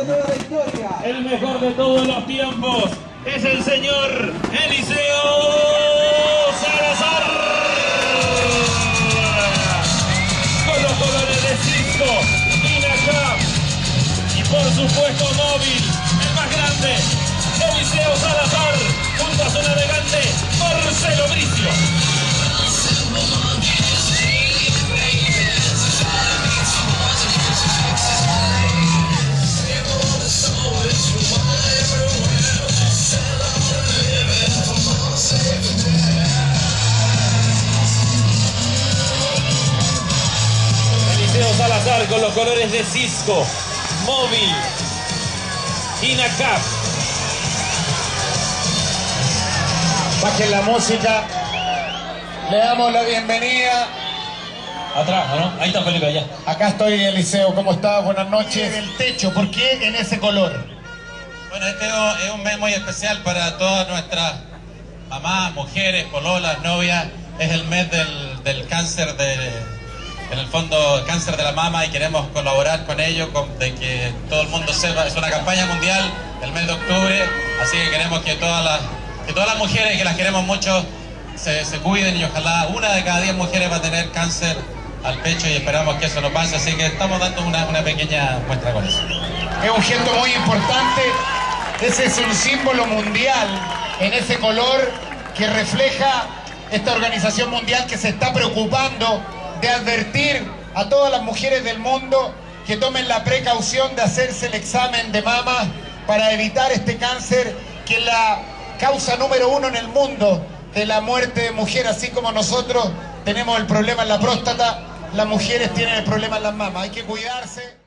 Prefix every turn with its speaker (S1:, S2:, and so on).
S1: El mejor de todos los tiempos es el señor Eliseo Salazar. Con los colores de Cisco, Inacap y por supuesto Móvil, el más grande, con los colores de Cisco, Móvil, Inacap.
S2: Bajen la música. Le damos la bienvenida.
S1: Atrás, ¿no? Ahí está Felipe, allá.
S2: Acá estoy, Eliseo. ¿Cómo estás? Buenas noches. El techo, ¿por qué en ese color?
S3: Bueno, este es un mes muy especial para todas nuestras mamás, mujeres, pololas, novias. Es el mes del, del cáncer de, en el fondo, cáncer de la mama y queremos colaborar con ello, con, de que todo el mundo sepa. Es una campaña mundial el mes de octubre, así que queremos que todas las, que todas las mujeres que las queremos mucho se, cuiden y ojalá una de cada diez mujeres va a tener cáncer al pecho y esperamos que eso no pase, así que estamos dando una, una pequeña muestra con eso.
S2: Es un gesto muy importante. Ese es un símbolo mundial en ese color que refleja esta organización mundial que se está preocupando de advertir a todas las mujeres del mundo que tomen la precaución de hacerse el examen de mama para evitar este cáncer que es la causa número uno en el mundo de la muerte de mujer, así como nosotros tenemos el problema en la próstata, las mujeres tienen el problema en las mamas. Hay que cuidarse.